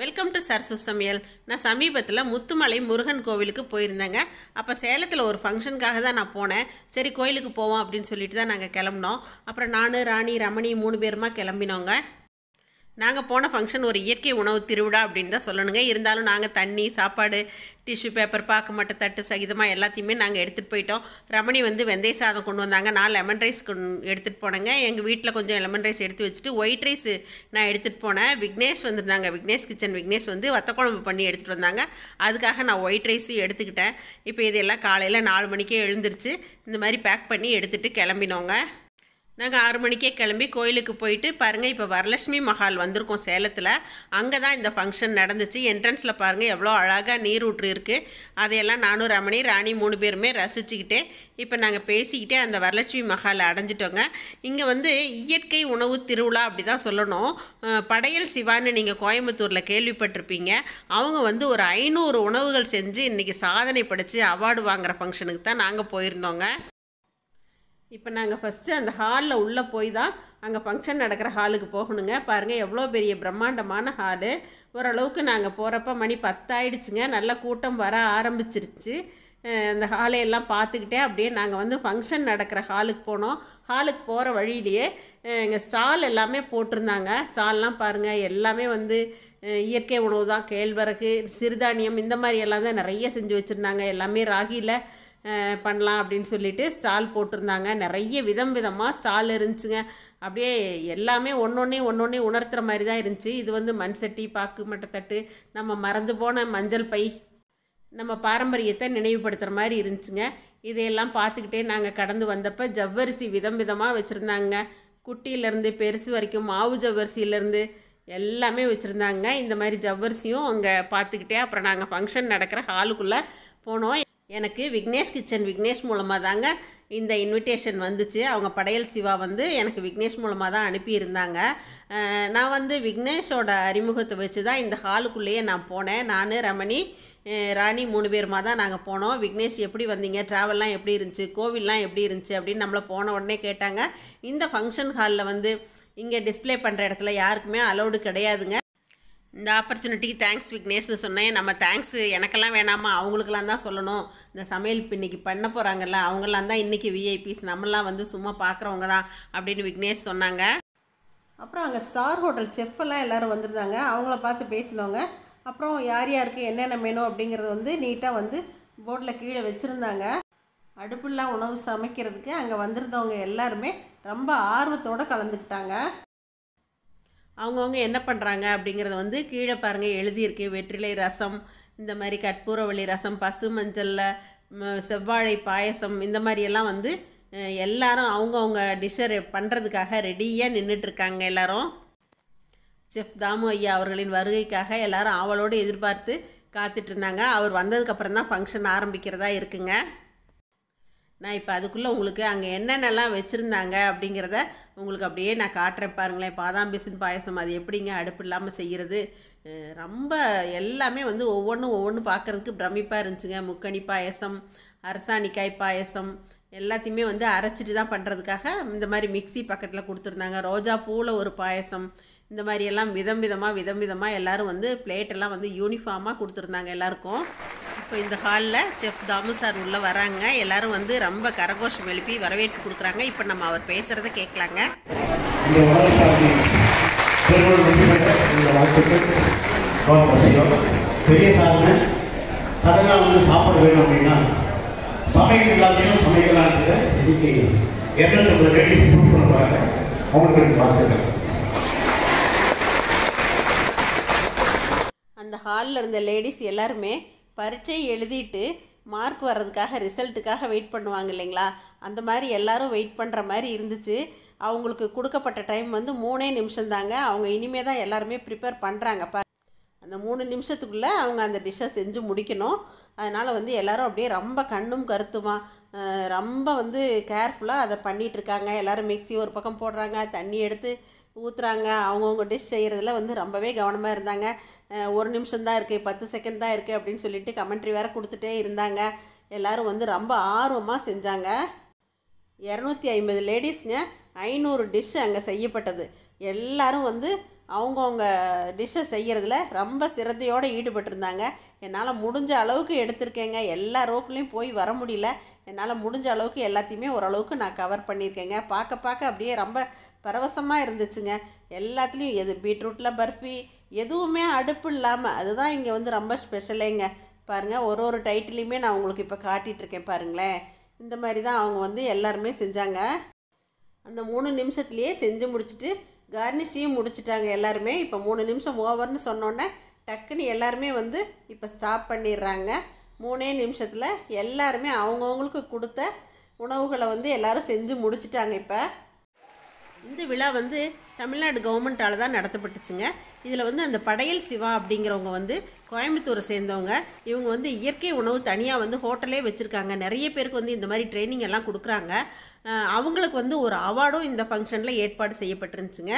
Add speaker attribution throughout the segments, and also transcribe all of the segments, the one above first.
Speaker 1: Welcome to Sarasu சமையல் நான் சமீபத்தில் முத்துமலை முருகன் கோவிலுக்கு போயிருந்தேங்க. அப்போ சேலத்தில் ஒரு ஃபங்க்ஷனுக்காக தான் நான் போனேன். சரி கோயிலுக்கு போவோம் அப்படின்னு சொல்லிட்டு தான் நாங்கள் கிளம்புனோம். அப்புறம் நான் ராணி ரமணி மூணு பேருமா கிளம்பினோங்க. நாங்கள் போன ஃபங்க்ஷன் ஒரு இயற்கை உணவு திருவிழா அப்படின்னு தான் சொல்லணுங்க. இருந்தாலும் நாங்கள் தண்ணி சாப்பாடு டிஷ்யூ பேப்பர் பார்க்க மட்டை தட்டு சகிதமாக எல்லாத்தையுமே நாங்கள் எடுத்துகிட்டு போயிட்டோம். ரமணி வந்து வெந்தய சாதம் கொண்டு வந்தாங்க. நான் லெமன் ரைஸ் எடுத்துகிட்டு போனேங்க. எங்கள் வீட்டில் கொஞ்சம் லெமன் ரைஸ் எடுத்து வச்சுட்டு ஒயிட் ரைஸ் நான் எடுத்துகிட்டு போனேன். விக்னேஷ் வந்திருந்தாங்க. விக்னேஷ் கிச்சன் விக்னேஷ் வந்து வத்த குழம்பு பண்ணி எடுத்துகிட்டு வந்தாங்க. அதுக்காக நான் ஒயிட் ரைஸும் எடுத்துக்கிட்டேன். இப்போ இதெல்லாம் காலையில் நாலு மணிக்கே எழுந்துருச்சு. இந்த மாதிரி பேக் பண்ணி எடுத்துகிட்டு கிளம்பினோங்க. நாங்கள் ஆறு மணிக்கே கிளம்பி கோயிலுக்கு போயிட்டு பாருங்கள் இப்போ வரலட்சுமி மஹால் வந்திருக்கோம் சேலத்தில். அங்கே தான் இந்த ஃபங்க்ஷன் நடந்துச்சு. என்ட்ரன்ஸில் பாருங்கள் எவ்வளோ அழகாக நீர் ஊற்று இருக்குது அதையெல்லாம் நானும் ரமணி ராணி மூணு பேருமே ரசிச்சுக்கிட்டே இப்போ நாங்கள் பேசிக்கிட்டே அந்த வரலட்சுமி மஹாலை அடைஞ்சிட்டோங்க. இங்கே வந்து இயற்கை உணவு திருவிழா அப்படி தான் சொல்லணும் படையல் சிவான்னு நீங்கள் கோயம்புத்தூரில் கேள்விப்பட்டிருப்பீங்க. அவங்க வந்து ஒரு ஐநூறு உணவுகள் செஞ்சு இன்றைக்கி சாதனை படைத்து அவார்டு வாங்குகிற ஃபங்க்ஷனுக்கு தான் நாங்கள் போயிருந்தோங்க. இப்போ நாங்கள் ஃபஸ்ட்டு அந்த ஹாலில் உள்ளே போய் தான் அங்கே ஃபங்க்ஷன் நடக்கிற ஹாலுக்கு போகணுங்க. பாருங்கள் எவ்வளோ பெரிய பிரம்மாண்டமான ஹாலு ஓரளவுக்கு நாங்கள் போகிறப்ப மணி பத்தாயிடுச்சுங்க. நல்ல கூட்டம் வர ஆரம்பிச்சிருச்சு. அந்த ஹாலையெல்லாம் பார்த்துக்கிட்டே அப்படியே நாங்கள் வந்து ஃபங்க்ஷன் நடக்கிற ஹாலுக்கு போனோம். ஹாலுக்கு போகிற வழியிலேயே எங்கள் ஸ்டால் எல்லாமே போட்டிருந்தாங்க. ஸ்டால்லாம் பாருங்கள் எல்லாமே வந்து இயற்கை உணவு தான். கேழ்வரகு சிறுதானியம் இந்த மாதிரி எல்லாம் தான் நிறைய செஞ்சு வச்சுருந்தாங்க. எல்லாமே ராகியில் பண்ணலாம் அப்படின்னு சொல்லிட்டு ஸ்டால் போட்டிருந்தாங்க. நிறைய விதம் விதமாக ஸ்டால் இருந்துச்சுங்க. அப்படியே எல்லாமே ஒன்றொன்னே ஒன்றொன்னே உணர்த்துற மாதிரி தான் இருந்துச்சு. இது வந்து மண் சட்டி பாக்கு மட்டத்தட்டு நம்ம மறந்து போன மஞ்சள் பை நம்ம பாரம்பரியத்தை நினைவுபடுத்துகிற மாதிரி இருந்துச்சுங்க. இதையெல்லாம் பார்த்துக்கிட்டே நாங்கள் கடந்து வந்தப்போ ஜவ்வரிசி விதம் விதமாக வச்சுருந்தாங்க. குட்டியிலேருந்து பெருசு வரைக்கும் மாவு ஜவ்வரிசியிலேருந்து எல்லாமே வச்சுருந்தாங்க. இந்த மாதிரி ஜவ்வரிசியும் அங்கே பார்த்துக்கிட்டே அப்புறம் நாங்கள் ஃபங்க்ஷன் நடக்கிற ஹாலுக்குள்ளே போனோம். எனக்கு விக்னேஷ் கிச்சன் விக்னேஷ் மூலமாக தாங்க இந்த இன்விடேஷன் வந்துச்சு. அவங்க படையல் சிவா வந்து எனக்கு விக்னேஷ் மூலமாக தான் அனுப்பியிருந்தாங்க. நான் வந்து விக்னேஷோட அறிமுகத்தை வச்சு தான் இந்த ஹாலுக்குள்ளேயே நான் போனேன். நான் ரமணி ராணி மூணு பேருமா தான் நாங்கள் போனோம். விக்னேஷ் எப்படி வந்தீங்க? ட்ராவல்லாம் எப்படி இருந்துச்சு? கோவில்லாம் எப்படி இருந்துச்சு? அப்படின்னு நம்மளை போன உடனே கேட்டாங்க. இந்த ஃபங்க்ஷன் ஹாலில் வந்து இங்கே டிஸ்ப்ளே பண்ணுற இடத்துல யாருக்குமே அலௌடு கிடையாதுங்க. இந்த ஆப்பர்ச்சுனிட்டிக்கு தேங்க்ஸ் விக்னேஷ்னு சொன்னேன். நம்ம தேங்க்ஸ் எனக்கெல்லாம் வேணாமா? அவங்களுக்கெல்லாம் தான் சொல்லணும். இந்த சமையல் இப்போ இன்றைக்கி பண்ண போகிறாங்கல்ல அவங்களாம் தான் இன்றைக்கி விஐபிஸ் நம்மலாம் வந்து சும்மா பார்க்குறவங்க தான் அப்படின்னு விக்னேஷ் சொன்னாங்க.
Speaker 2: அப்புறம் அங்கே ஸ்டார் ஹோட்டல் செஃப்பெல்லாம் எல்லோரும் வந்திருந்தாங்க. அவங்கள பார்த்து பேசினவங்க. அப்புறம் யார் யாருக்கு என்னென்ன வேணும் அப்படிங்கிறது வந்து நீட்டாக வந்து போர்டில் கீழே வச்சுருந்தாங்க. அடுப்புலாம் உணவு சமைக்கிறதுக்கு அங்கே வந்திருந்தவங்க எல்லாருமே ரொம்ப ஆர்வத்தோடு கலந்துக்கிட்டாங்க.
Speaker 1: அவங்கவுங்க என்ன பண்ணுறாங்க அப்படிங்கிறத வந்து கீழே பாருங்கள் எழுதியிருக்கு. வெற்றிலை ரசம் இந்த மாதிரி கற்பூரவள்ளி ரசம் பசு மஞ்சளில் செவ்வாழை பாயசம் இந்த மாதிரியெல்லாம் வந்து எல்லாரும் அவங்கவுங்க டிஷ்ஷை பண்ணுறதுக்காக ரெடியாக நின்றுட்டுருக்காங்க எல்லாரும். செஃப் தாமு ஐயா அவர்களின் வருகைக்காக எல்லாரும் ஆவலோடு எதிர்பார்த்து காத்துட்ருந்தாங்க அவர் வந்ததுக்கப்புறம் தான் ஃபங்க்ஷன் ஆரம்பிக்கிறதா இருக்குங்க. நான் இப்போ அதுக்குள்ளே உங்களுக்கு அங்கே என்னென்னலாம் வச்சுருந்தாங்க அப்படிங்கிறத உங்களுக்கு அப்படியே நான் காட்டுறேன் பாருங்களேன். பாதாம் பிசின் பாயசம் அது எப்படிங்க அடுப்பு இல்லாமல் செய்கிறது ரொம்ப எல்லாமே வந்து ஒவ்வொன்றும் ஒவ்வொன்றும் பார்க்குறதுக்கு பிரமிப்பாக இருந்துச்சுங்க. முக்கணி பாயசம் அரசாணிக்காய் பாயசம் எல்லாத்தையுமே வந்து அரைச்சிட்டு தான் பண்ணுறதுக்காக இந்த மாதிரி மிக்ஸி பக்கத்தில் கொடுத்துருந்தாங்க. ரோஜா பூவில் ஒரு பாயசம் இந்த மாதிரி எல்லாம் விதம் விதமாக விதம் விதமாக எல்லோரும் வந்து பிளேட்டெல்லாம் வந்து யூனிஃபார்மாக கொடுத்துருந்தாங்க எல்லாருக்கும். இப்போ இந்த ஹாலில் செஃப் தாமு சார் உள்ளே வராங்க. எல்லாரும் வந்து ரொம்ப கரகோஷம் எழுப்பி வரவேற்பு கொடுக்குறாங்க. இப்போ நம்ம அவர் பேசுகிறத கேட்கலாங்க.
Speaker 3: பெரிய சாதனை சடனாக வந்து சாப்பிட வேணும் அப்படின்னா சமையல் எல்லாத்தையும் சமைக்கலான்ட்டு இன்னைக்கு இரநூத்தி லேடிஸ் ப்ரூவ் பண்ண போகிறாங்க அவங்களுக்கு வாழ்த்துக்கள்
Speaker 1: அந்த ஹாலில் இருந்த லேடிஸ் எல்லாருமே பரீட்சை எழுதிட்டு மார்க் வர்றதுக்காக ரிசல்ட்டுக்காக வெயிட் பண்ணுவாங்க இல்லைங்களா? அந்த மாதிரி எல்லாரும் வெயிட் பண்ணுற மாதிரி இருந்துச்சு. அவங்களுக்கு கொடுக்கப்பட்ட டைம் வந்து மூணே நிமிஷம் தாங்க. அவங்க இனிமே தான் எல்லாருமே ப்ரிப்பேர் பண்ணுறாங்க பா அந்த மூணு நிமிஷத்துக்குள்ளே அவங்க அந்த டிஷ்ஷை செஞ்சு முடிக்கணும். அதனால் வந்து எல்லோரும் அப்படியே ரொம்ப கண்ணும் கருத்துமா ரொம்ப வந்து கேர்ஃபுல்லாக அதை பண்ணிகிட்ருக்காங்க எல்லோரும் மிக்சி ஒரு பக்கம் போடுறாங்க. தண்ணி எடுத்து ஊற்றுறாங்க அவங்கவுங்க டிஷ் செய்கிறதுல வந்து ரொம்பவே கவனமாக இருந்தாங்க. ஒரு நிமிஷம் தான் இருக்குது பத்து செகண்ட் தான் இருக்குது அப்படின்னு சொல்லிட்டு கமெண்ட்ரி வேறு கொடுத்துட்டே இருந்தாங்க. எல்லோரும் வந்து ரொம்ப ஆர்வமாக செஞ்சாங்க. இரநூத்தி ஐம்பது லேடிஸுங்க ஐநூறு டிஷ் அங்கே செய்யப்பட்டது. எல்லோரும் வந்து அவங்கவுங்க டிஷ்ஷை செய்கிறதுல ரொம்ப சிரத்தையோடு ஈடுபட்டிருந்தாங்க. என்னால் முடிஞ்ச அளவுக்கு எடுத்திருக்கேங்க. எல்லா ரோக்குலேயும் போய் வர முடியல. என்னால் முடிஞ்ச அளவுக்கு எல்லாத்தையுமே ஓரளவுக்கு நான் கவர் பண்ணியிருக்கேங்க. பார்க்க பார்க்க அப்படியே ரொம்ப பரவசமாக இருந்துச்சுங்க. எல்லாத்துலேயும் எது பீட்ரூட்டில் பர்ஃபி எதுவுமே அடுப்பு இல்லாமல் அதுதான் இங்கே வந்து ரொம்ப ஸ்பெஷலேங்க பாருங்கள் ஒரு ஒரு டைட்டிலையுமே நான் உங்களுக்கு இப்போ காட்டிகிட்ருக்கேன் பாருங்களேன். இந்த மாதிரி தான் அவங்க வந்து எல்லாருமே செஞ்சாங்க. அந்த மூணு நிமிஷத்துலேயே செஞ்சு முடிச்சுட்டு கார்னிஷையும் முடிச்சிட்டாங்க எல்லாருமே. இப்போ மூணு நிமிஷம் ஓவர்னு சொன்னோன்னே டக்குன்னு எல்லாருமே வந்து இப்போ ஸ்டாப் பண்ணிடுறாங்க. மூணே நிமிஷத்தில் எல்லாருமே அவங்கவுங்களுக்கு கொடுத்த உணவுகளை வந்து எல்லோரும் செஞ்சு முடிச்சிட்டாங்க இப்போ. இந்த விழா வந்து தமிழ்நாடு கவர்மெண்ட்டால் தான் நடத்தப்பட்டுச்சுங்க. இதில் வந்து அந்த படையல் சிவா அப்படிங்கிறவங்க வந்து கோயம்புத்தூரை சேர்ந்தவங்க. இவங்க வந்து இயற்கை உணவு தனியாக வந்து ஹோட்டலே வச்சுருக்காங்க. நிறைய பேருக்கு வந்து இந்த மாதிரி ட்ரைனிங் எல்லாம் கொடுக்குறாங்க. அவங்களுக்கு வந்து ஒரு அவார்டும் இந்த ஃபங்க்ஷனில் ஏற்பாடு செய்யப்பட்டிருந்துச்சுங்க.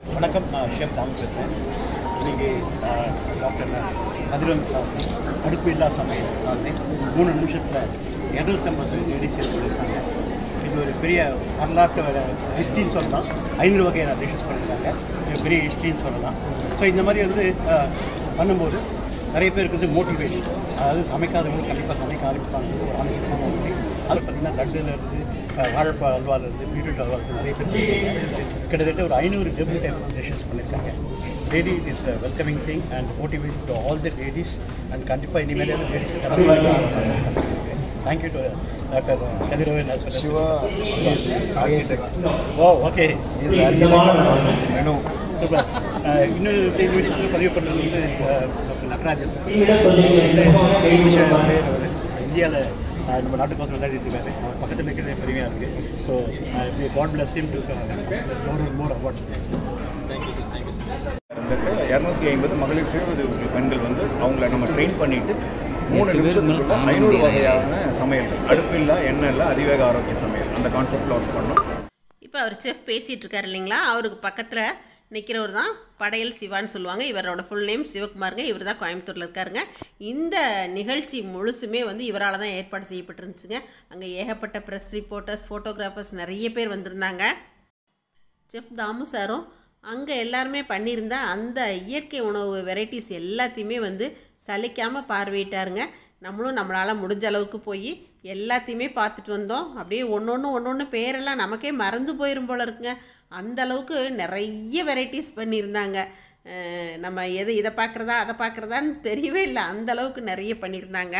Speaker 3: வணக்கம் நான் ஷேப் தாமசேன் இன்னைக்கு டாக்டர் அடுப்பு இல்லா சமையல் மூணு நிமிஷத்தில் இரநூத்தம்பது லேடிஸ் பண்ணியிருக்காங்க. இது ஒரு பெரிய வரலாற்று ஹிஸ்ட்ரின்னு சொல்லலாம். ஐநூறு வகையான டிஷஸ் பண்ணியிருக்காங்க இது பெரிய ஹிஸ்ட்ரின்னு சொல்லலாம். ஸோ இந்த மாதிரி வந்து பண்ணும்போது நிறைய பேருக்கு வந்து மோட்டிவேஷன் அதாவது சமைக்காதவங்க கண்டிப்பாக சமைக்க ஆரம்பிப்பாங்க. ஒரு ஆரோக்கியமான உணவு. அது பார்த்திங்கன்னா லட்டுலேருந்து வாழைப்பழ அல்வாலேருந்து பீட்ரூட் அல்வாலேருந்து நிறைய பேர் கிட்டத்தட்ட ஒரு ஐநூறு டெபிள் டைப் டிஷஸ் பண்ணியிருக்காங்க really it is welcoming thing and motivate to all the ladies and கண்டிப்பாக இனிமேல் ladies thank you to doctor Kathiravan
Speaker 4: Siva
Speaker 3: oh okay
Speaker 4: menu
Speaker 3: இன்னொரு இந்த விஷயத்தில் பதிவு பண்ணுறது வந்து அஹ், நடராஜன் இந்தியாவில் நம்ம நாட்டுக்கோசம் விளையாடிட்டு இருக்காரு அவர் பக்கத்தில் இருக்கிறது பெருமையாக இருக்குது so God bless him to more more awards
Speaker 4: வந்துட்டு இரநூத்தி ஐம்பது மகளிர் சுய பெண்கள் வந்து அவங்கள நம்ம ட்ரெயின் பண்ணிட்டு மூணு நிமிஷத்துக்குள்ள ஐநூறு வகையான சமையல். அடுப்பில்லா எண்ணெய் இல்லை அதிவேக ஆரோக்கிய சமையல். அந்த கான்செப்டில் ஒர்க் பண்ணோம்.
Speaker 1: இப்போ அவர் செஃப் பேசிகிட்டு இருக்காரு இல்லைங்களா? அவருக்கு பக்கத்தில் நிற்கிறவர் தான் படையல் சிவான்னு சொல்லுவாங்க. இவரோட ஃபுல் நேம் சிவகுமாருங்க. இவர் தான் கோயம்புத்தூரில் இருக்காருங்க. இந்த நிகழ்ச்சி முழுசுமே வந்து இவரால் தான் ஏற்பாடு செய்யப்பட்டிருந்துச்சுங்க. அங்கே ஏகப்பட்ட ப்ரெஸ் ரிப்போர்ட்டர்ஸ் ஃபோட்டோகிராஃபர்ஸ் நிறைய பேர் வந்திருந்தாங்க. செஃப் தாமு சாரும் அங்கே எல்லாருமே பண்ணியிருந்தா அந்த இயற்கை உணவு வெரைட்டிஸ் எல்லாத்தையுமே வந்து சலிக்காமல் பார்வையிட்டாருங்க. நம்மளும் நம்மளால் முடிஞ்ச அளவுக்கு போய் எல்லாத்தையுமே பார்த்துட்டு வந்தோம். அப்படியே ஒன்று ஒன்று ஒன்று ஒன்று பேரெல்லாம் நமக்கே மறந்து போயிரும் போல இருக்குங்க. அந்த அளவுக்கு நிறைய வெரைட்டிஸ் பண்ணியிருந்தாங்க. நம்ம எது இதை பார்க்குறதா அதை பார்க்குறதான்னு தெரியவே இல்லை. அந்த அளவுக்கு நிறைய பண்ணியிருந்தாங்க.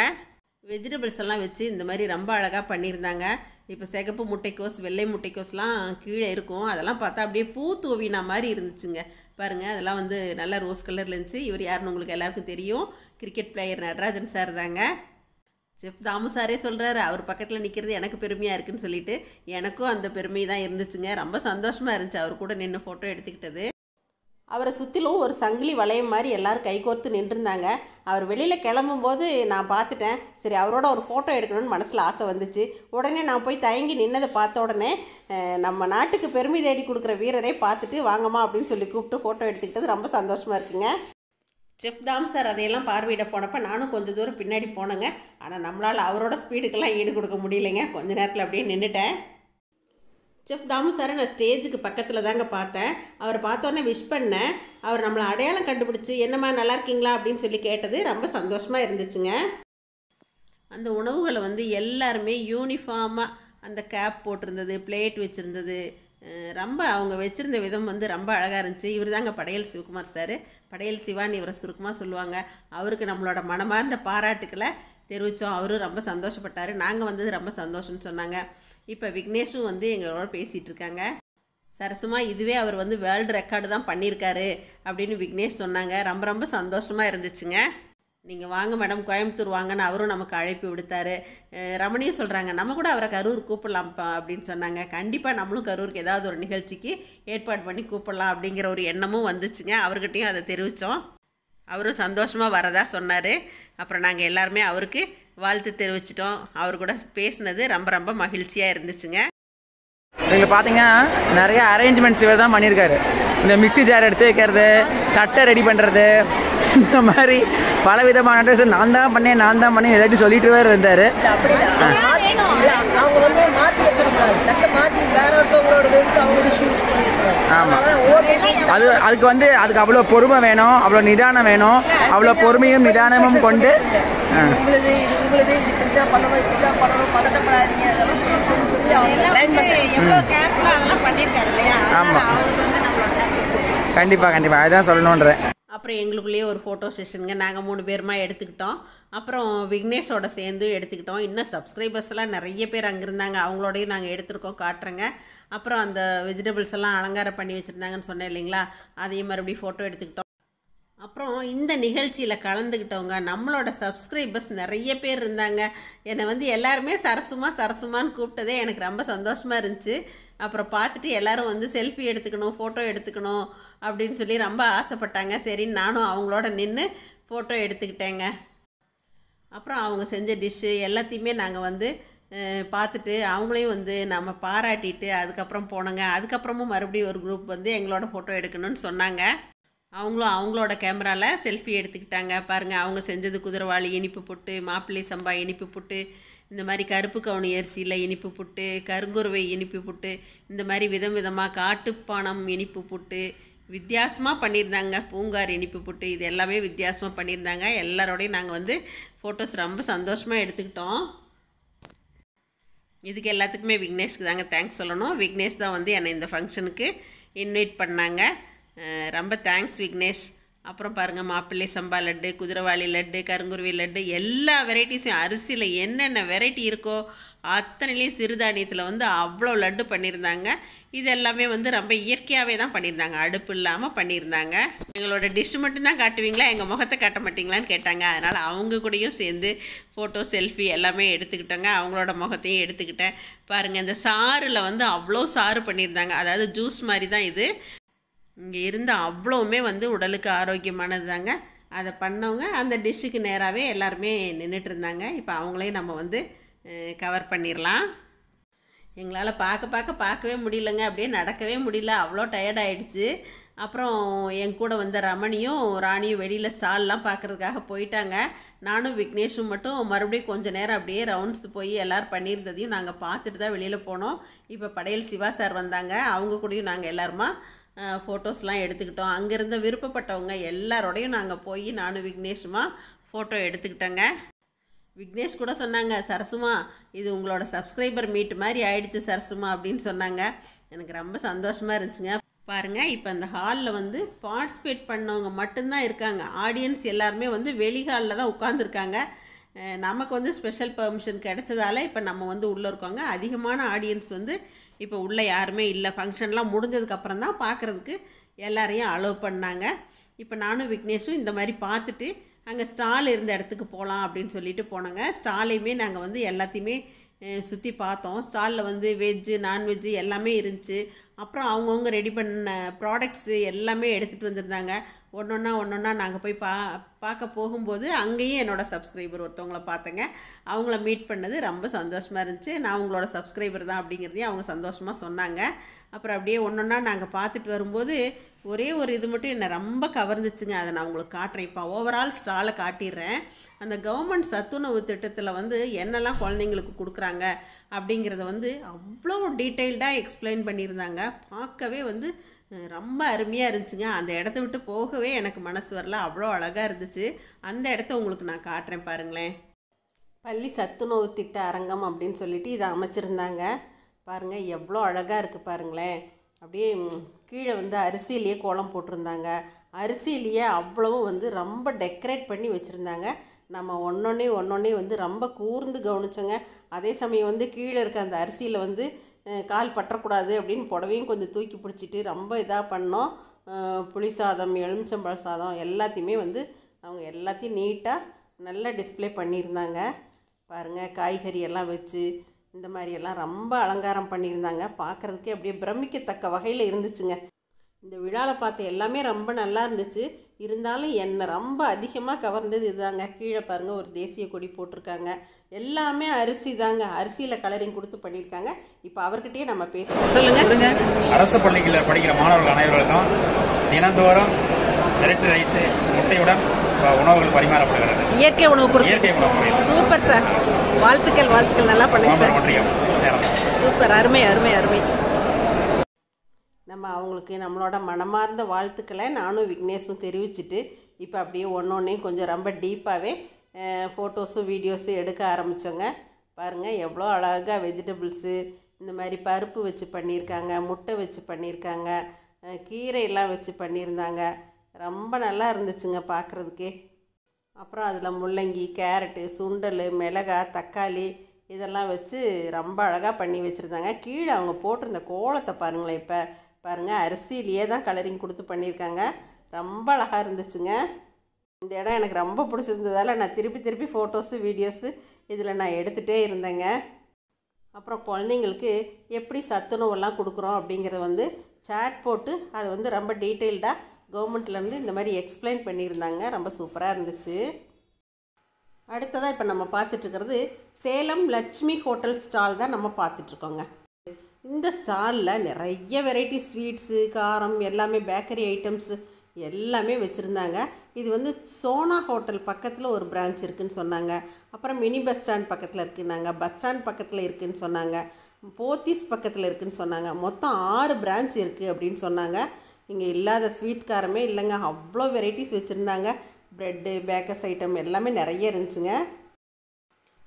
Speaker 1: வெஜிடபிள்ஸ் எல்லாம் வச்சு இந்த மாதிரி ரொம்ப அழகாக பண்ணியிருந்தாங்க. இப்போ சிகப்பு முட்டைக்கோஸ் வெள்ளை முட்டைக்கோஸ்லாம் கீழே இருக்கும். அதெல்லாம் பார்த்தா அப்படியே பூ தூவினா மாதிரி இருந்துச்சுங்க. பாருங்கள் அதெல்லாம் வந்து நல்லா ரோஸ் கலரில் இருந்துச்சு. இவர் யாருன்னு உங்களுக்கு எல்லாருக்கும் தெரியும். கிரிக்கெட் பிளேயர் நடராஜன் சார் தாங்க. செஃப் தாமு சாரே சொல்கிறாரு அவர் பக்கத்தில் நிற்கிறது எனக்கு பெருமையாக இருக்குன்னு சொல்லிட்டு. எனக்கும் அந்த பெருமை தான் இருந்துச்சுங்க. ரொம்ப சந்தோஷமாக இருந்துச்சு. அவர் கூட நின்று ஃபோட்டோ எடுத்துக்கிட்டது. அவரை சுற்றிலும் ஒரு சங்கிலி வளையம் மாதிரி எல்லோரும் கைகோர்த்து நின்றுருந்தாங்க. அவர் வெளியில் கிளம்பும்போது நான் பார்த்துட்டேன். சரி அவரோட ஒரு ஃபோட்டோ எடுக்கணும்னு மனசில் ஆசை வந்துச்சு. உடனே நான் போய் தயங்கி நின்னதை பார்த்த உடனே நம்ம நாட்டுக்கு பெருமை தேடி கொடுக்குற வீரரை பார்த்துட்டு வாங்கம்மா அப்படின்னு சொல்லி கூப்பிட்டு ஃபோட்டோ எடுத்துக்கிட்டது ரொம்ப சந்தோஷமாக இருக்குங்க. செஃப் சார் அதையெல்லாம் பார்வையிட போனப்போ நானும் கொஞ்சம் தூரம் பின்னாடி போனேங்க. ஆனால் நம்மளால் அவரோட ஸ்பீடுக்கெல்லாம் ஈடு கொடுக்க முடியலைங்க. கொஞ்ச நேரத்தில் அப்படியே நின்றுட்டேன் செஃப் தாமு சாரை நான் ஸ்டேஜுக்கு பக்கத்தில் தாங்க பார்த்தேன். அவர் பார்த்தோன்னே விஷ் பண்ணேன். அவர் நம்மளை அடையாளம் கண்டுபிடிச்சி என்னம்மா நல்லா இருக்கீங்களா? அப்படின்னு சொல்லி கேட்டது ரொம்ப சந்தோஷமாக இருந்துச்சுங்க. அந்த உணவுகளை வந்து எல்லாருமே யூனிஃபார்மாக அந்த கேப் போட்டிருந்தது பிளேட் வச்சுருந்தது. ரொம்ப அவங்க வச்சுருந்த விதம் வந்து ரொம்ப அழகாக இருந்துச்சு. இவர் தாங்க படையல் சிவகுமார் சார். படையல் சிவான்னு இவரை சுருக்கமாக சொல்லுவாங்க. அவருக்கு நம்மளோட மனமார்ந்த பாராட்டுக்களை தெரிவித்தோம் அவரும் ரொம்ப சந்தோஷப்பட்டார். நாங்கள் வந்தது ரொம்ப சந்தோஷம்னு சொன்னாங்க. இப்போ விக்னேஷும் வந்து எங்களோட பேசிகிட்டு இருக்காங்க சரசுமா இதுவே அவர் வந்து வேர்ல்டு ரெக்கார்டு தான் பண்ணியிருக்காரு அப்படின்னு விக்னேஷ் சொன்னாங்க. ரொம்ப ரொம்ப சந்தோஷமாக இருந்துச்சுங்க. நீங்கள் வாங்க மேடம் கோயம்புத்தூர் வாங்கன்னு அவரும் நமக்கு அழைப்பு விடுத்தாரு. ரமணியும் சொல்கிறாங்க நம்ம கூட அவரை கரூர் கூப்பிடலாம்ப்பா அப்படின்னு சொன்னாங்க. கண்டிப்பாக நம்மளும் கரூருக்கு ஏதாவது ஒரு நிகழ்ச்சிக்கு ஏற்பாடு பண்ணி கூப்பிடலாம் அப்படிங்கிற ஒரு எண்ணமும் வந்துச்சுங்க. அவர்கிட்டயும் அதை தெரிவித்தோம் அவரும் சந்தோஷமாக வரதா சொன்னார். அப்புறம் நாங்கள் எல்லாருமே அவருக்கு வாழ்த்து தெரிவிச்சிட்டோம். அவர் கூட பேசினது ரொம்ப ரொம்ப மகிழ்ச்சியாக இருந்துச்சுங்க.
Speaker 5: நீங்கள் பார்த்தீங்கன்னா நிறைய அரேஞ்ச்மெண்ட்ஸ் இவர் தான் பண்ணியிருக்காரு. இந்த மிக்ஸி ஜார் எடுத்து வைக்கிறது தட்டை ரெடி பண்ணுறது இந்த மாதிரி பல விதமான ட்ரெஸ் நான் தான் பண்ணேன் நான் தான் பண்ணேன் எல்லாத்தையும் சொல்லிட்டு வேறு இருந்தார்.
Speaker 6: இல்ல, அவங்க வந்து மாத்தி வச்சிடக்கூடாது. தட்டை வேற ஒருத்தவங்களோட. ஒவ்வொரு
Speaker 5: அது அதுக்கு வந்து அதுக்கு அவ்வளோ பொறுமை வேணும் அவ்வளோ நிதானம் வேணும் அவ்வளோ பொறுமையும் நிதானமும் கொண்டு.
Speaker 6: உங்களுது இது உங்களுது இது இப்படிதான் பண்ணணும் இப்படிதான் பண்ணணும் பதட்டப்படாதீங்க. அதெல்லாம் சொல்லி சொல்லி சொல்லி அவங்க ட்ரைன்
Speaker 5: கண்டிப்பாக கண்டிப்பாக அதுதான் சொல்லணுன்றேன்
Speaker 1: அப்புறம் எங்களுக்குள்ளேயே ஒரு ஃபோட்டோ செஷனுங்க நாங்கள் மூணு பேருமா எடுத்துக்கிட்டோம். அப்புறம் விக்னேஷோட சேர்ந்து எடுத்துக்கிட்டோம். இன்னும் சப்ஸ்கிரைபர்ஸ் எல்லாம் நிறைய பேர் அங்கே இருந்தாங்க. அவங்களோடையும் நாங்கள் எடுத்திருக்கோம் காட்டுறேங்க. அப்புறம் அந்த வெஜிடபிள்ஸ் எல்லாம் அலங்காரம் பண்ணி வச்சுருந்தாங்கன்னு சொன்னேன் இல்லைங்களா? அதையும் மறுபடியும் ஃபோட்டோ எடுத்துக்கிட்டோம். அப்புறம் இந்த நிகழ்ச்சியில் கலந்துக்கிட்டவங்க நம்மளோட சப்ஸ்கிரைபர்ஸ் நிறைய பேர் இருந்தாங்க. என்னை வந்து எல்லாருமே சரசுமா சரசுமான்னு கூப்பிட்டதே எனக்கு ரொம்ப சந்தோஷமாக இருந்துச்சு. அப்புறம் பார்த்துட்டு எல்லோரும் வந்து செல்ஃபி எடுத்துக்கணும் ஃபோட்டோ எடுத்துக்கணும் அப்படின்னு சொல்லி ரொம்ப ஆசைப்பட்டாங்க. சரின்னு நானும் அவங்களோட நின்று ஃபோட்டோ எடுத்துக்கிட்டேங்க. அப்புறம் அவங்க செஞ்ச டிஷ்ஷு எல்லாத்தையுமே நாங்கள் வந்து பார்த்துட்டு அவங்களையும் வந்து நம்ம பாராட்டிட்டு அதுக்கப்புறம் போனோங்க. அதுக்கப்புறமும் மறுபடியும் ஒரு குரூப் வந்து எங்களோட ஃபோட்டோ எடுக்கணும்னு சொன்னாங்க. அவங்களும் அவங்களோட கேமராவில் செல்ஃபி எடுத்துக்கிட்டாங்க. பாருங்கள் அவங்க செஞ்சது குதிரவாளி இனிப்பு புட்டு மாப்பிள்ளை சம்பா இனிப்பு புட்டு இந்த மாதிரி கருப்பு கவுனி அரிசியில் இனிப்பு புட்டு கருங்குருவை இனிப்பு புட்டு இந்த மாதிரி விதம் விதமாக காட்டுப்பானம் இனிப்பு புட்டு வித்தியாசமாக பண்ணியிருந்தாங்க. பூங்கார் இனிப்பு புட்டு இது எல்லாமே வித்தியாசமாக பண்ணியிருந்தாங்க. எல்லாரோடையும் நாங்கள் வந்து ஃபோட்டோஸ் ரொம்ப சந்தோஷமாக எடுத்துக்கிட்டோம். இதுக்கு எல்லாத்துக்குமே விக்னேஷ்க்கு தாங்க தேங்க்ஸ் சொல்லணும். விக்னேஷ் தான் வந்து என்னை இந்த ஃபங்க்ஷனுக்கு இன்வைட் பண்ணாங்க. ரொம்ப தேங்க்ஸ் விக்னேஷ். அப்புறம் பாருங்கள் மாப்பிள்ளை சம்பா லட்டு குதிரவாளி லட்டு கருங்குருவி லட்டு எல்லா வெரைட்டிஸையும் அரிசியில் என்னென்ன வெரைட்டி இருக்கோ அத்தனையிலையும் சிறுதானியத்தில் வந்து அவ்வளோ லட்டு பண்ணியிருந்தாங்க. இது எல்லாமே வந்து ரொம்ப இயற்கையாகவே தான் பண்ணியிருந்தாங்க. அடுப்பு இல்லாமல் பண்ணியிருந்தாங்க. எங்களோட டிஷ் மட்டும்தான் காட்டுவீங்களா? எங்கள் முகத்தை காட்ட மாட்டீங்களான்னு கேட்டாங்க. அதனால் அவங்க கூடயும் சேர்ந்து ஃபோட்டோ செல்ஃபி எல்லாமே எடுத்துக்கிட்டோங்க. அவங்களோட முகத்தையும் எடுத்துக்கிட்டேன். பாருங்கள் இந்த சாறில் வந்து அவ்வளோ சாறு பண்ணியிருந்தாங்க. அதாவது ஜூஸ் மாதிரி தான் இது. இங்கே இருந்த அவ்வளோவுமே வந்து உடலுக்கு ஆரோக்கியமானது தாங்க அதை பண்ணவங்க அந்த டிஷ்ஷுக்கு நேராகவே எல்லாருமே நின்றுட்டு இருந்தாங்க இப்போ அவங்களையும் நம்ம வந்து கவர் பண்ணிடலாம் எங்களால் பார்க்க பார்க்க பார்க்கவே முடியலங்க. அப்படியே நடக்கவே முடியல. அவ்வளோ டயர்ட் ஆயிடுச்சு. அப்புறம் என் கூட வந்த ரமணியும் ராணியும் வெளியில் ஸ்டால்லாம் பார்க்குறதுக்காக போயிட்டாங்க. நானும் விக்னேஷும் மட்டும் மறுபடியும் கொஞ்ச நேரம் அப்படியே ரவுண்ட்ஸ் போய் எல்லோரும் பண்ணியிருந்ததையும் நாங்கள் பார்த்துட்டு தான் வெளியில் போனோம். இப்போ படையல் சிவா சார் வந்தாங்க. அவங்க கூடயும் நாங்கள் எல்லாருமா ஃபோட்டோஸ்லாம் எடுத்துக்கிட்டோம். அங்கேருந்த விருப்பப்பட்டவங்க எல்லாரோடையும் நாங்கள் போய் நானும் விக்னேஷுமா ஃபோட்டோ எடுத்துக்கிட்டோங்க. விக்னேஷ் கூட சொன்னாங்க சரசுமா இது உங்களோட சப்ஸ்கிரைபர் மீட் மாதிரி ஆயிடுச்சு சரசுமா அப்படின்னு சொன்னாங்க. எனக்கு ரொம்ப சந்தோஷமாக இருந்துச்சுங்க. பாருங்கள் இப்போ அந்த ஹாலில் வந்து பார்ட்டிசிபேட் பண்ணவங்க மட்டும்தான் இருக்காங்க. ஆடியன்ஸ் எல்லாருமே வந்து வெளி ஹாலில் தான் உட்காந்துருக்காங்க நமக்கு வந்து ஸ்பெஷல் பெர்மிஷன் கிடைச்சதால இப்போ நம்ம வந்து உள்ளே இருக்கோங்க. அதிகமான ஆடியன்ஸ் வந்து இப்போ உள்ளே யாருமே இல்லை. ஃபங்க்ஷன்லாம் முடிஞ்சதுக்கப்புறம் தான் பார்க்குறதுக்கு எல்லாரையும் அலோவ் பண்ணாங்க. இப்போ நானும் விக்னேஷும் இந்த மாதிரி பார்த்துட்டு அங்கே ஸ்டால் இருந்த இடத்துக்கு போகலாம் அப்படின்னு சொல்லிட்டு போனோங்க. ஸ்டாலையுமே நாங்கள் வந்து எல்லாத்தையுமே சுற்றி பார்த்தோம். ஸ்டாலில் வந்து வெஜ்ஜு நான்வெஜ்ஜு எல்லாமே இருந்துச்சு. அப்புறம் அவங்கவுங்க ரெடி பண்ண ப்ராடக்ட்ஸு எல்லாமே எடுத்துகிட்டு வந்திருந்தாங்க. ஒன்று ஒன்றா ஒன்று ஒன்றா நாங்கள் போய் பா பார்க்க போகும்போது அங்கேயும் என்னோடய சப்ஸ்கிரைபர் ஒருத்தவங்கள பார்த்தேங்க. அவங்கள மீட் பண்ணது ரொம்ப சந்தோஷமாக இருந்துச்சு. நான் அவங்களோட சப்ஸ்கிரைபர் தான் அப்படிங்கிறதையும் அவங்க சந்தோஷமாக சொன்னாங்க. அப்புறம் அப்படியே ஒன்று ஒன்றா நாங்கள் பார்த்துட்டு வரும்போது ஒரே ஒரு இது மட்டும் என்னை ரொம்ப கவர்ந்துச்சுங்க. அதை நான் உங்களுக்கு காட்டுறேன். இப்போ ஓவரால் ஸ்டாலை காட்டிடுறேன். அந்த கவர்மெண்ட் சத்துணவு திட்டத்தில் வந்து என்னெல்லாம் குழந்தைங்களுக்கு கொடுக்குறாங்க அப்படிங்கிறத வந்து அவ்வளோ டீட்டெயில்டாக எக்ஸ்பிளைன் பண்ணியிருந்தாங்க. பார்க்கவே வந்து ரொம்ப அருமையாக இருந்துச்சுங்க. அந்த இடத்த விட்டு போகவே எனக்கு மனசு வரல. அவ்வளோ அழகாக இருந்துச்சு. அந்த இடத்த உங்களுக்கு நான் காட்டுறேன் பாருங்களேன். பள்ளி சத்துணவு திட்ட அரங்கம் அப்படின்னு சொல்லிட்டு இதை அமைச்சிருந்தாங்க. பாருங்கள் எவ்வளோ அழகாக இருக்குது பாருங்களேன். அப்படியே கீழே வந்து அரிசியிலேயே கோலம் போட்டிருந்தாங்க. அரிசியிலேயே அவ்வளவும் வந்து ரொம்ப டெக்கரேட் பண்ணி வச்சுருந்தாங்க. நம்ம ஒன்றொன்னே ஒன்றொன்னே வந்து ரொம்ப கூர்ந்து கவனிச்சோங்க. அதே சமயம் வந்து கீழே இருக்க அந்த அரிசியில் வந்து கால் பற்றக்கூடாது அப்படின்னு புடவையும் கொஞ்சம் தூக்கி பிடிச்சிட்டு ரொம்ப இதாக பண்ணோம். புளி சாதம் எலுமிச்சம்பழ சாதம் எல்லாத்தையுமே வந்து அவங்க எல்லாத்தையும் நீட்டாக நல்லா டிஸ்ப்ளே பண்ணியிருந்தாங்க. பாருங்கள் காய்கறி எல்லாம் வச்சு இந்த மாதிரியெல்லாம் ரொம்ப அலங்காரம் பண்ணியிருந்தாங்க. பார்க்குறதுக்கே அப்படியே பிரமிக்கத்தக்க வகையில் இருந்துச்சுங்க. இந்த விழாவில் பார்த்த எல்லாமே ரொம்ப நல்லா இருந்துச்சு. இருந்தாலும் என்னை ரொம்ப அதிகமாக கவர்ந்தது இதுதாங்க. கீழே பாருங்கள் ஒரு தேசிய கொடி போட்டிருக்காங்க. எல்லாமே அரிசி தாங்க. அரிசியில் கலரிங் கொடுத்து பண்ணியிருக்காங்க. இப்போ அவர்கிட்டயே நம்ம சொல்லுங்கள்
Speaker 5: சொல்லுங்க.
Speaker 7: அரசு பள்ளிகளில் படிக்கிற மாணவர்கள் அனைவருக்கும் தினந்தோறும் மிரட்டு ரைஸு முட்டையுடன் உணவுகள் பரிமாறப்படுகிறது.
Speaker 2: இயற்கை உணவு
Speaker 7: இயற்கை உணவு
Speaker 2: சூப்பர் சார். வாழ்த்துக்கள் வாழ்த்துக்கள். நல்லா பண்ணுங்க சார்.
Speaker 7: சேலம்.
Speaker 2: சூப்பர். அருமை அருமை அருமை.
Speaker 1: நம்ம அவங்களுக்கு நம்மளோட மனமார்ந்த வாழ்த்துக்களை நானும் விக்னேஷும் தெரிவிச்சிட்டு இப்போ அப்படியே ஒன்று ஒன்றையும் கொஞ்சம் ரொம்ப டீப்பாகவே ஃபோட்டோஸும் வீடியோஸும் எடுக்க ஆரம்பித்தோங்க பாருங்கள் எவ்வளோ அழகாக வெஜிடபிள்ஸு இந்த மாதிரி பருப்பு வச்சு பண்ணியிருக்காங்க முட்டை வச்சு பண்ணியிருக்காங்க கீரையெல்லாம் வச்சு பண்ணியிருந்தாங்க. ரொம்ப நல்லா இருந்துச்சுங்க பார்க்குறதுக்கே அப்புறம் அதில் முள்ளங்கி கேரட்டு சுண்டல் மிளகாய் தக்காளி இதெல்லாம் வச்சு ரொம்ப அழகாக பண்ணி வச்சுருந்தாங்க. கீழே அவங்க போட்டிருந்த கோலத்தை பாருங்களேன் இப்போ. பாருங்கள் அரிசியிலேயே தான் கலரிங் கொடுத்து பண்ணியிருக்காங்க. ரொம்ப அழகாக இருந்துச்சுங்க. இந்த இடம் எனக்கு ரொம்ப பிடிச்சிருந்ததால நான் திருப்பி திருப்பி ஃபோட்டோஸு வீடியோஸு இதில் நான் எடுத்துகிட்டே இருந்தேங்க. அப்புறம் குழந்தைங்களுக்கு எப்படி சத்துணவெல்லாம் கொடுக்குறோம் அப்படிங்கிறத வந்து சாட் போட்டு அது வந்து ரொம்ப டீட்டெயில்டாக கவர்மெண்ட்லேருந்து இந்த மாதிரி எக்ஸ்பிளைன் பண்ணியிருந்தாங்க. ரொம்ப சூப்பராக இருந்துச்சு. அடுத்ததாக இப்போ நம்ம பார்த்துட்ருக்கிறது சேலம் லட்சுமி ஹோட்டல் ஸ்டால் தான் நம்ம பார்த்துட்ருக்கோங்க இந்த ஸ்டாலில் நிறைய வெரைட்டி ஸ்வீட்ஸு காரம் எல்லாமே பேக்கரி ஐட்டம்ஸு எல்லாமே வச்சுருந்தாங்க. இது வந்து சோனா ஹோட்டல் பக்கத்தில் ஒரு பிரான்ச் இருக்குதுன்னு சொன்னாங்க. அப்புறம் மினி பஸ் ஸ்டாண்ட் பக்கத்தில் இருக்குன்னாங்க. பஸ் ஸ்டாண்ட் பக்கத்தில் இருக்குதுன்னு சொன்னாங்க. போத்தீஸ் பக்கத்தில் இருக்குதுன்னு சொன்னாங்க. மொத்தம் ஆறு பிரான்ச் இருக்குது அப்படின்னு சொன்னாங்க. இங்கே இல்லாத ஸ்வீட் காரமே இல்லைங்க. அவ்வளோ வெரைட்டிஸ் வச்சுருந்தாங்க. ப்ரெட்டு பேக்கர்ஸ் ஐட்டம் எல்லாமே நிறைய இருந்துச்சுங்க.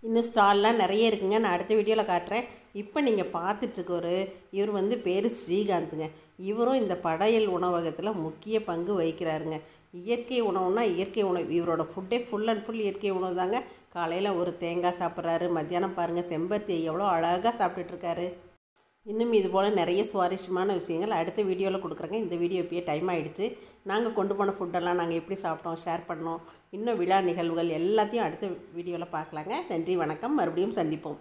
Speaker 1: இன்னும் ஸ்டால்லாம் நிறைய இருக்குங்க. நான் அடுத்த வீடியோவில் காட்டுறேன். இப்போ நீங்கள் பார்த்துட்ருக்கவர் இவர் வந்து பேர் ஸ்ரீகாந்துங்க. இவரும் இந்த படையல் உணவகத்தில் முக்கிய பங்கு வகிக்கிறாருங்க. இயற்கை உணவுனா இயற்கை உணவு. இவரோட ஃபுட்டே ஃபுல் அண்ட் ஃபுல் இயற்கை உணவு தாங்க. காலையில் ஒரு தேங்காய் சாப்பிட்றாரு மத்தியானம் பாருங்கள் செம்பருத்தி எவ்வளோ அழகாக சாப்பிட்டுட்ருக்காரு. இன்னும் இது போல் நிறைய சுவாரஸ்யமான விஷயங்கள் அடுத்த வீடியோவில் கொடுக்குறேங்க. இந்த வீடியோ இப்போயே டைம் ஆகிடுச்சு நாங்கள் கொண்டு போன ஃபுட்டெல்லாம் நாங்கள் எப்படி சாப்பிட்டோம் ஷேர் பண்ணோம் இன்னும் விழா நிகழ்வுகள் எல்லாத்தையும் அடுத்த வீடியோவில் பார்க்கலாங்க. நன்றி வணக்கம். மறுபடியும் சந்திப்போம்.